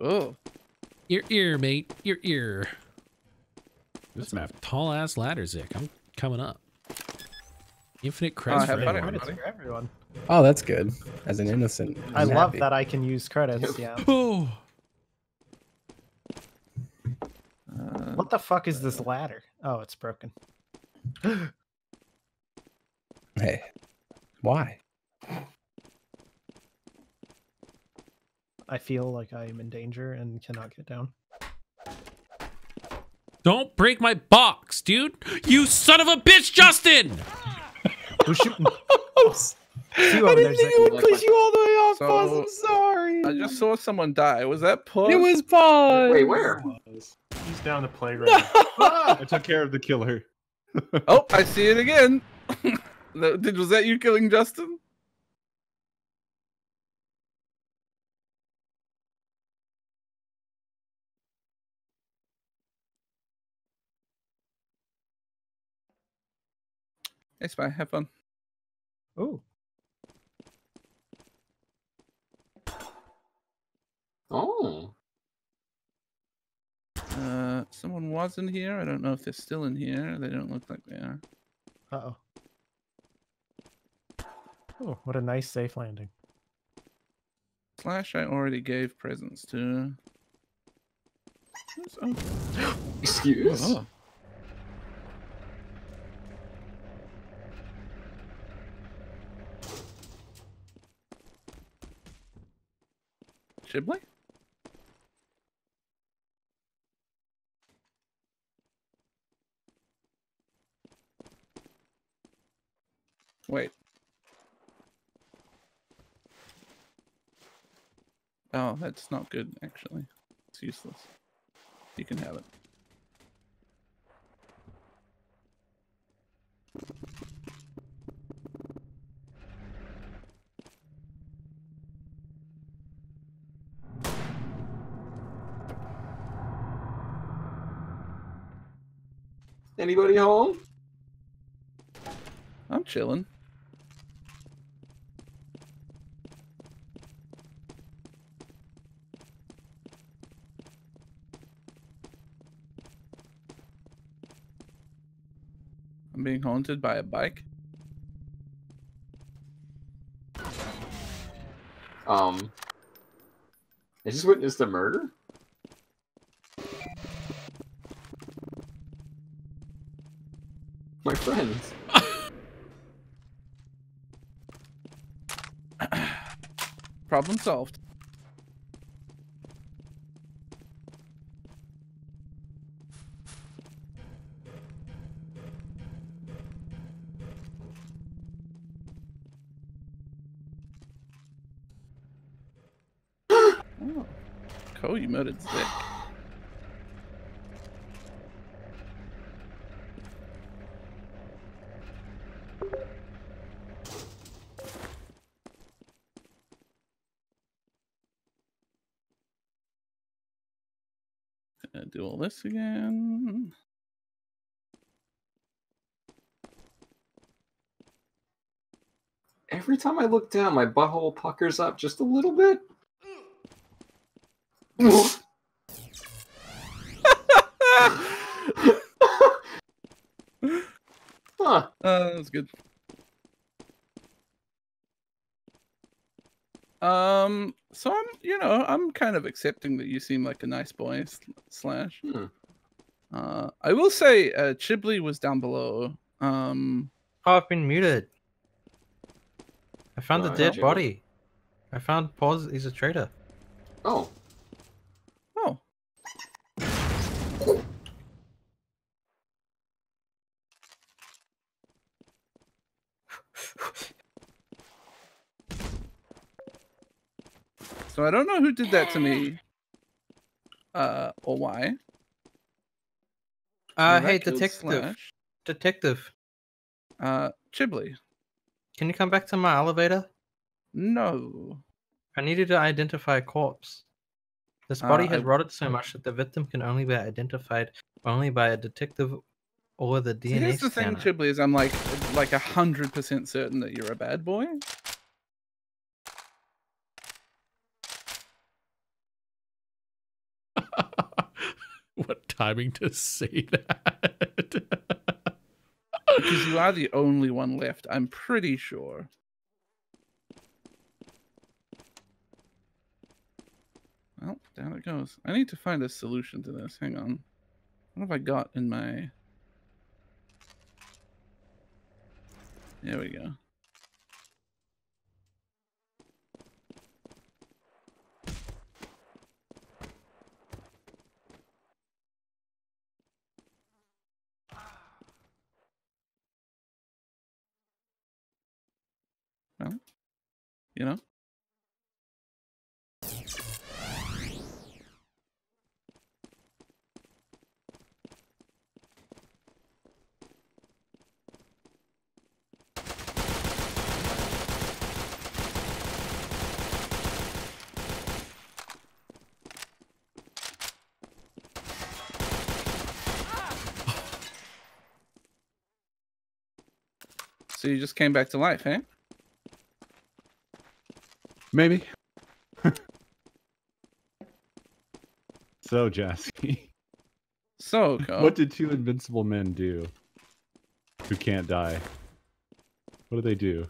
Oh, Your ear, mate. Your ear. This map, tall ass ladder, Zick. I'm coming up. Infinite credits have for everyone. for everyone. Oh, that's good. As an innocent. I I'm love happy. that I can use credits. Yeah. Oh, uh, What the fuck is this ladder? Oh, it's broken. Hey, why? I feel like I am in danger and cannot get down. don't break my box, dude. You son of a bitch, Justin. Who's shooting? Oops. See you I over there, didn't think Zick. it would push you all the way off, So- Pause. I'm sorry. I just saw someone die. Was that Pause? It was Pause. Wait, where? He's down the playground. I took care of the killer. Oh, I see it again. Did was that you killing Justin? Hey, Spy, have fun. Oh. Oh. Uh, someone was in here. I don't know if they're still in here. They don't look like they are. Uh oh. Oh, what a nice safe landing. Slash, I already gave presents to. Oh, Excuse. oh. Chiblee? Wait. Oh, that's not good, actually. It's useless. You can have it. Anybody home? I'm chilling. I'm being haunted by a bike. Um. I just witnessed a murder? Friends. Problem solved. oh. Cole, you murdered. Gonna do all this again. Every time I look down, my butthole puckers up just a little bit. huh. Uh, that was good. Um, so I'm, you know, I'm kind of accepting that you seem like a nice boy, slash. Hmm. Uh, I will say, uh, Chiblee was down below. Um, Oh, I've been muted. I found Oh, the yeah. dead body. I found Pause. He's a traitor. Oh, so I don't know who did that to me. Uh, or why. Uh, hey, detective. Slash. Detective, Uh, Chiblee. can you come back to my elevator? No. I needed to identify a corpse. This Uh, body has I- rotted so much that the victim can only be identified only by a detective or the See, DNA here's the thing, scanner. Chiblee, is I'm like like a hundred percent certain that you're a bad boy. what timing to say that? Because you are the only one left, I'm pretty sure. Well, down it goes. I need to find a solution to this. Hang on. What have I got in my. There we go. Well, you know. So you just came back to life, eh? Maybe. so, Jaaski, So, Coe, what did two invincible men do who can't die? What do they do?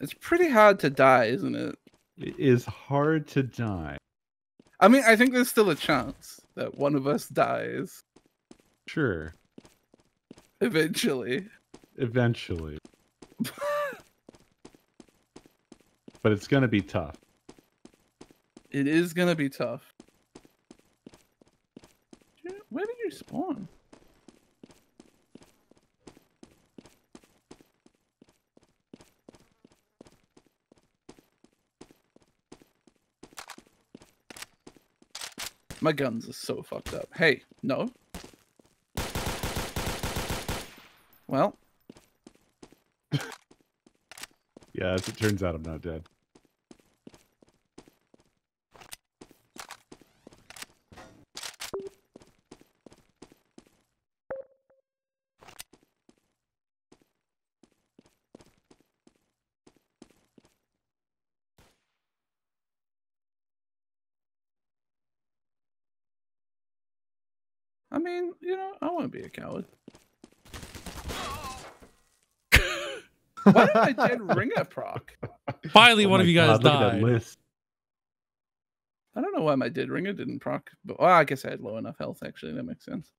it's pretty hard to die, isn't it? It is hard to die. I mean, I think there's still a chance that one of us dies Sure, eventually. eventually. but it's going to be tough. It is gonna be tough. Where did you spawn? My guns are so fucked up. Hey, no. Well, Yeah, as it turns out, I'm not dead. I mean, you know, I want to be a coward. Why did my dead ringer proc? Finally, Oh one of you guys God, look at that died. list. I don't know why my dead ringer didn't proc, but well, I guess I had low enough health. Actually, that makes sense.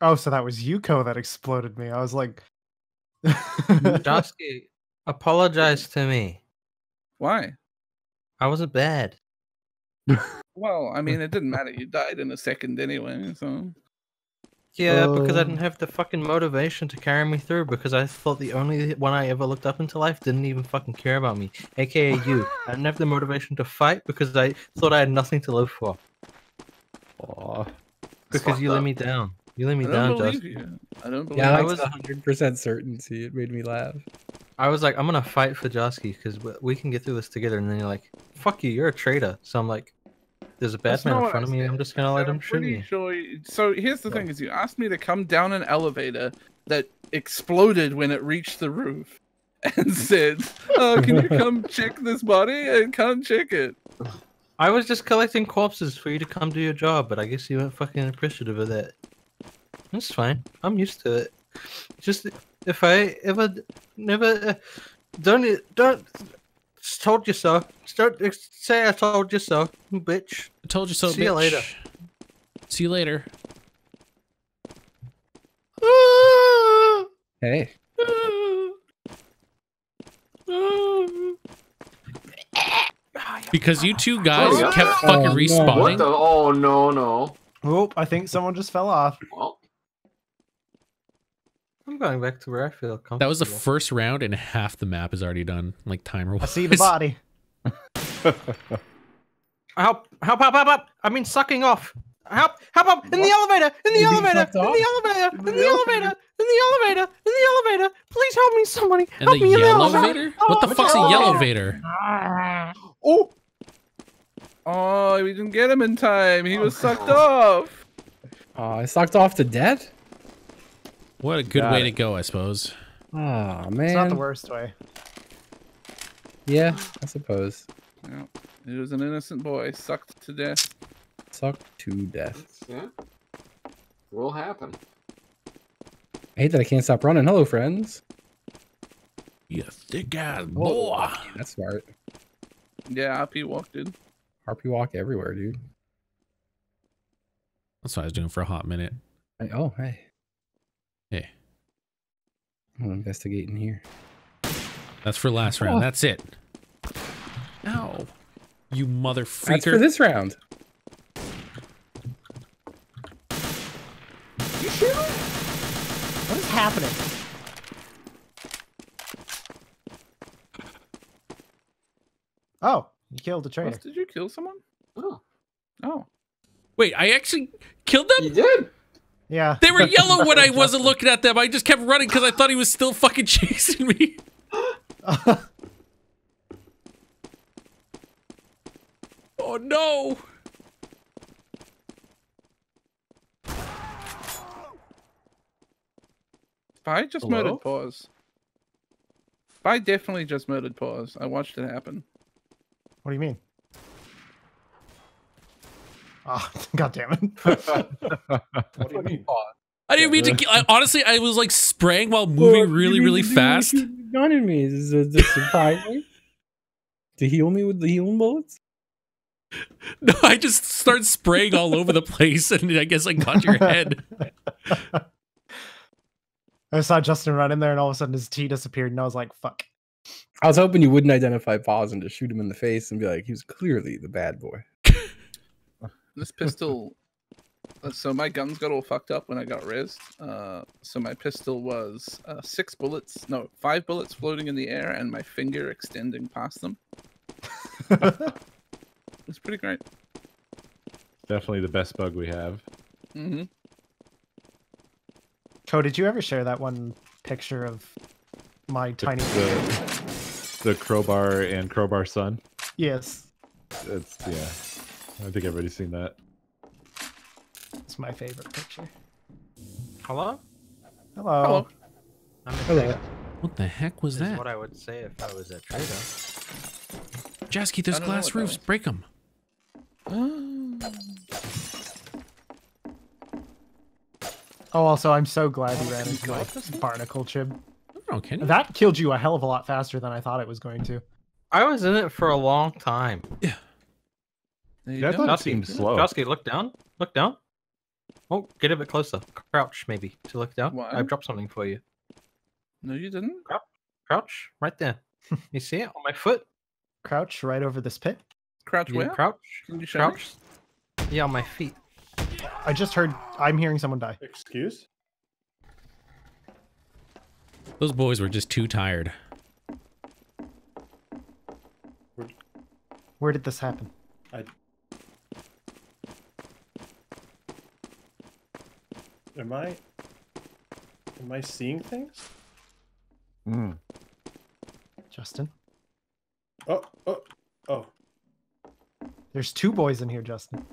Oh, so that was Yuko that exploded me. I was like, Jaaski, apologize to me. Why? I wasn't bad. Well, I mean, it didn't matter. You died in a second anyway, so Yeah, because I Uh. didn't have the fucking motivation to carry me through because I thought the only one I ever looked up into life didn't even fucking care about me, aka you. I didn't have the motivation to fight because I thought I had nothing to live for. Aw. Because you let fucked me down. You let me I down, don't Justin. you. I don't believe. Yeah, I I was- was hundred percent certainty. It made me laugh. I was like, I'm gonna fight for Jaaski because we can get through this together. And then you're like, fuck you, you're a traitor. So I'm like, there's a bad That's man not in front of me. I'm just gonna I let him shoot me. sure. you- So here's the thing: is you asked me to come down an elevator that exploded when it reached the roof, and said, "Oh, can you come check this body?" And come check it. I was just collecting corpses for you to come do your job, but I guess you weren't fucking appreciative of that. That's fine. I'm used to it. Just if I ever never uh, don't e- don't just told you so. Just Don't ex- say I told you so, bitch. I told you so. See you later. See you later. Hey, Because you two guys Oh, kept fucking Oh, no. respawning. What the? Oh no no. oh, I think someone just fell off. Well, I'm going back to where I feel comfortable. That was the first round, and half the map is already done. Like timer. I see the body. Help! Help! Help! Help! Help! I mean, sucking off. Help! Help! Help! In the elevator! In the You being elevator! In the elevator! In the elevator! In the elevator! In the elevator! Please help me, somebody! And help the me in the elevator! What the Oh, fuck's a yellow vader? Ah. Oh, Oh, we didn't get him in time. He was sucked off. oh, I sucked off to death. What a good Got way it. to go, I suppose. Oh man. it's not the worst way. Yeah, I suppose. Yeah. It was an innocent boy sucked to death. Sucked to death. Yeah. Will happen. I hate that I can't stop running. Hello, friends. You thick ass boy. That's smart. Yeah, up walk, dude. in. RP walk everywhere, dude. That's what I was doing for a hot minute. Hey, oh, hey. Hey. I'm investigating here. That's for last round. Oh. That's it. Ow. You motherfucker. That's for this round. You sure? What is happening? Oh, you killed a traitor. Did you kill someone? Oh, Oh. Wait, I actually killed them? you did. Yeah. They were yellow when I wasn't looking at them. I just kept running because I thought he was still fucking chasing me. Oh no. I just Hello? murdered Pause. I definitely just murdered Pause. I watched it happen. What do you mean? Oh, god damn it. What do you mean? I didn't mean to. ki- I, honestly, I was like spraying while moving really, really fast. Gun in me. Is this surprising. to heal me with the healing bullets? No, I just started spraying all over the place, and I guess I got your head. I saw Justin run in there and all of a sudden his T disappeared and I was like, fuck. I was hoping you wouldn't identify Pause and just shoot him in the face and be like, he was clearly the bad boy. This pistol. uh, So my guns got all fucked up when I got rezzed. Uh, so my pistol was uh, six bullets, no, five bullets floating in the air, and my finger extending past them. It's pretty great. Definitely the best bug we have. hmm Coe, did you ever share that one picture of my The, tiny the, the crowbar and crowbar son. Yes. It's yeah. I think everybody's seen that. It's my favorite picture. Hello? Hello. Hello. I'm Hello. What the heck was Is that? what I would say if I was a trader. Jaaski, there's I glass roofs. Break them. Oh. oh, also, I'm so glad you ran into like barnacle chib. Oh, can you? That killed you a hell of a lot faster than I thought it was going to. I was in it for a long time. There you Yeah, I go. thought it seemed slow. Jaaski, look down. Look down. Oh, get a bit closer. Crouch, maybe, to look down. What? I've dropped something for you. No, you didn't. Crouch, crouch right there. you see it on my foot? Crouch right over this pit. Crouch Yeah, where? Crouch. Can you show me? Crouch. Yeah, on my feet. I just heard. I'm hearing someone die. Excuse? Those boys were just too tired. Where did this happen? Am I? Am I seeing things? Mm. Justin? Oh, oh, oh. There's two boys in here, Justin.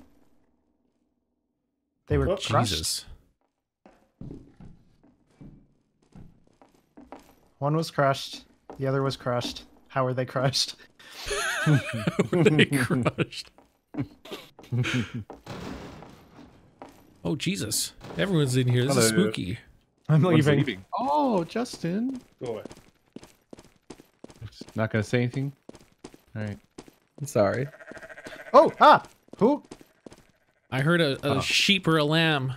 They were Oh, crushed. Jesus. One was crushed. The other was crushed. How were they crushed? they crushed. oh Jesus! Everyone's in here. This is spooky. I'm One's leaving. Oh, Justin. Go away. Not gonna say anything. All right. I'm sorry. Oh, ah! Who? I heard a, a Oh. sheep or a lamb.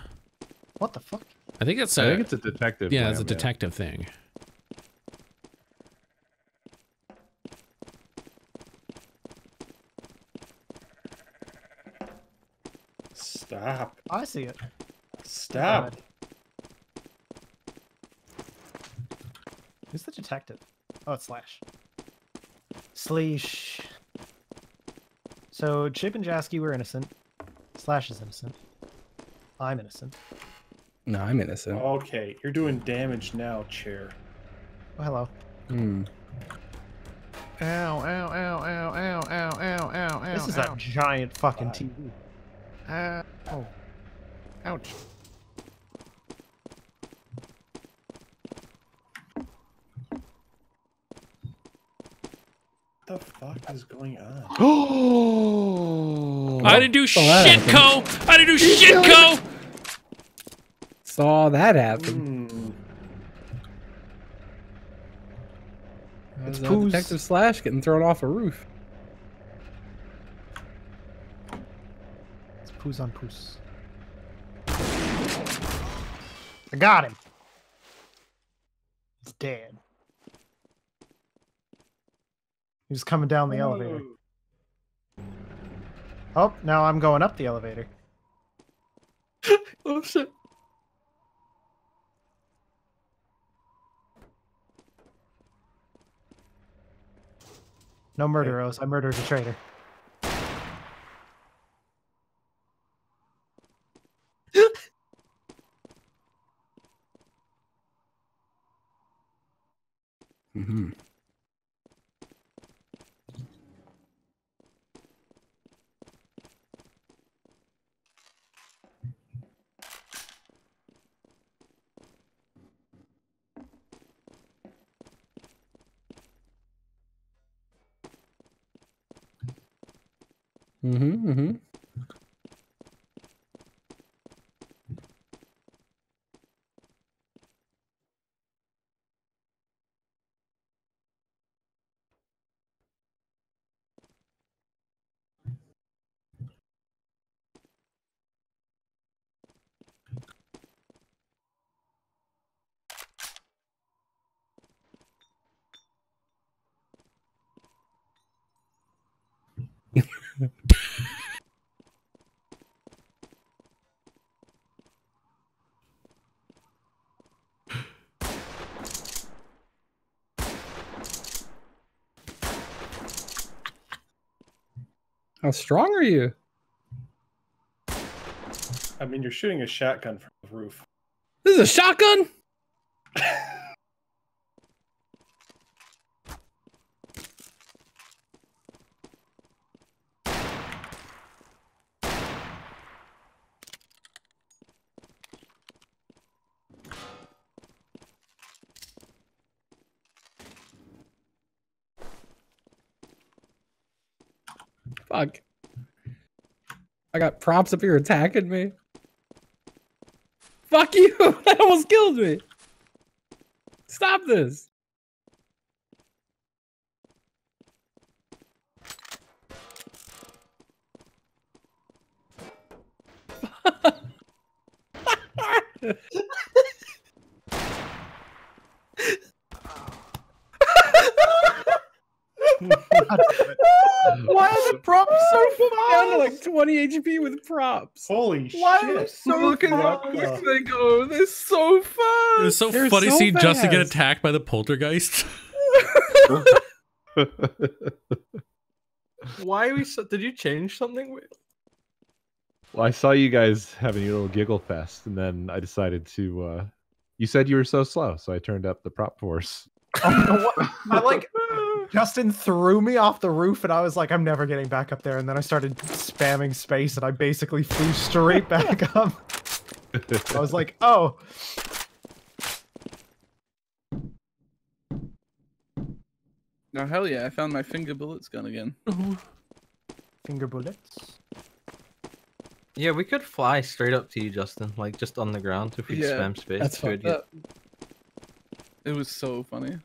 What the fuck? I think that's I a think it's a detective. Thing. Yeah, it's a lamb, detective thing. Stop. I see it. Stop. God. Who's the detective? Oh, it's Slash. Sleesh. So Chip and Jaaski were innocent. Slash is innocent. I'm innocent. No, I'm innocent. Okay, you're doing damage now, chair. Oh, hello. Hmm. Ow! Ow! Ow! Ow! Ow! Ow! Ow! Ow! Ow! this is a giant fucking TV. Ow. Oh. Ouch! the fuck is going on? Oh! I didn't do Oh, shit, Coe. I didn't do shit, Coe. Saw that happen. Hmm. It's Poos. Detective Slash getting thrown off a roof. It's poos on poos. I got him. He's dead. He's coming down the elevator. Oh, now I'm going up the elevator. Oh shit. No murderos. I murdered a traitor. Mm-hmm. Mm-hmm. How strong are you? I mean, you're shooting a shotgun from the roof. This is a shotgun? Fuck. I got props up here attacking me. Fuck you! That almost killed me. Stop this. Why are the props so Down to like 20 HP with props. Holy Why shit! are so Look at how quick they go. They're so fast. It was so They're funny so seeing Justin get attacked by the poltergeist. Why are we so did you change something? Well, I saw you guys having your little giggle fest, and then I decided to. uh You said you were so slow, so I turned up the prop force. I like Justin threw me off the roof, and I was like, I'm never getting back up there. And then I started spamming space, and I basically flew straight back up. I was like, oh, No, hell yeah, I found my finger bullets gun again. finger bullets. Yeah, we could fly straight up to you, Justin, like just on the ground if we Yeah, spam space. That's Good, fucked yeah. up. It was so funny.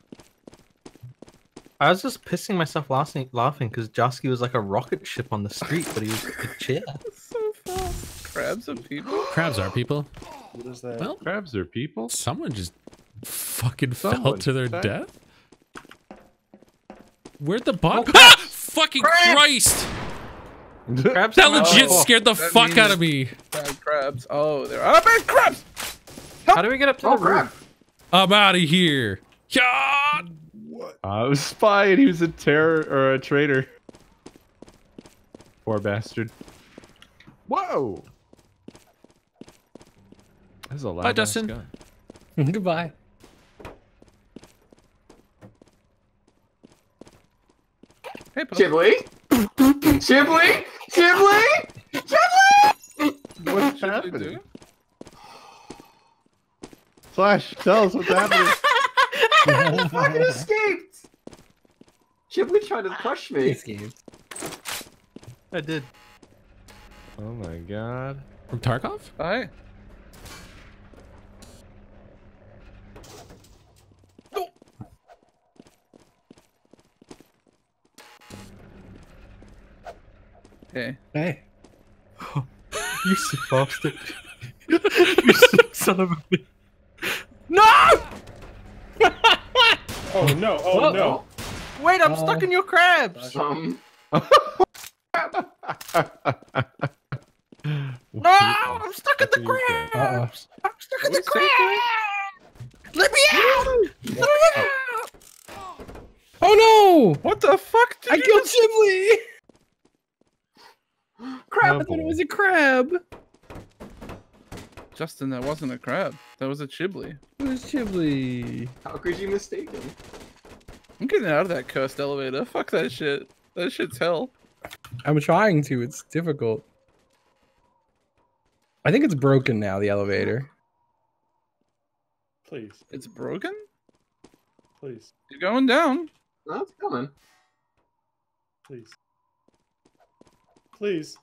I was just pissing myself laughing laughing because Jaaski was like a rocket ship on the street, but he was a chair. So fast. Crabs are people. Crabs are people. What is that? Well, Crabs are people. someone just fucking fell to their died. death. Where'd the bot? ah! Fucking Christ! Crabs That legit Oh, scared the fuck out of me. Bad crabs. Oh, there are bad crabs. How do we get up to Oh the roof? Crap! I'm out of here. Yeah. Uh, I was a spy, and he was a terror or a traitor. Poor bastard. Whoa! This is a loud Bye, Dustin. gun. Goodbye. Hey, Puff. Chiblee? Chiblee? Chiblee? What's happening? Do? Flash, tell us what's happening. Fucking escaped! Chiblee tried to crush me. Escaped. I did. Oh my god. From Tarkov? Hi. Okay. Hey. You sick bastard. you son of a bitch. No! Oh no! Oh no! Wait, I'm Uh, stuck in your crabs. Um, No, I'm stuck in the crabs. Uh-oh. I'm stuck in the crabs. Let me out! Let me out! Oh no! What the fuck did I you killed just- Chiblee! crap! I thought it was a crab. Justin, that wasn't a crab. That was a chiblee. It was Chiblee. How could you mistake him? I'm getting out of that cursed elevator. Fuck that shit. That shit's hell. I'm trying to. It's difficult. I think it's broken now. The elevator. Please, It's broken? please, You're going down. No, it's coming. please, please.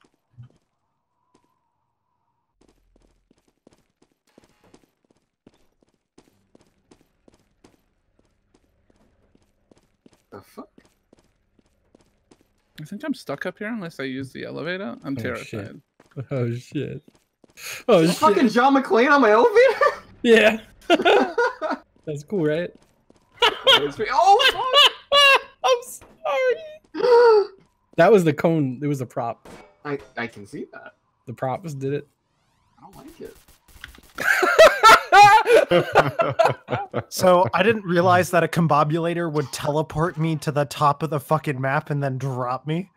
The fuck? I think I'm stuck up here unless I use the elevator. I'm Oh, terrified. shit. Oh shit. Oh Is shit. fucking John McClane on my elevator? Yeah. That's cool, right? It's me- oh, I'm sorry. That was the cone. It was the prop. I I can see that. The props did it. So I didn't realize that a combobulator would teleport me to the top of the fucking map and then drop me.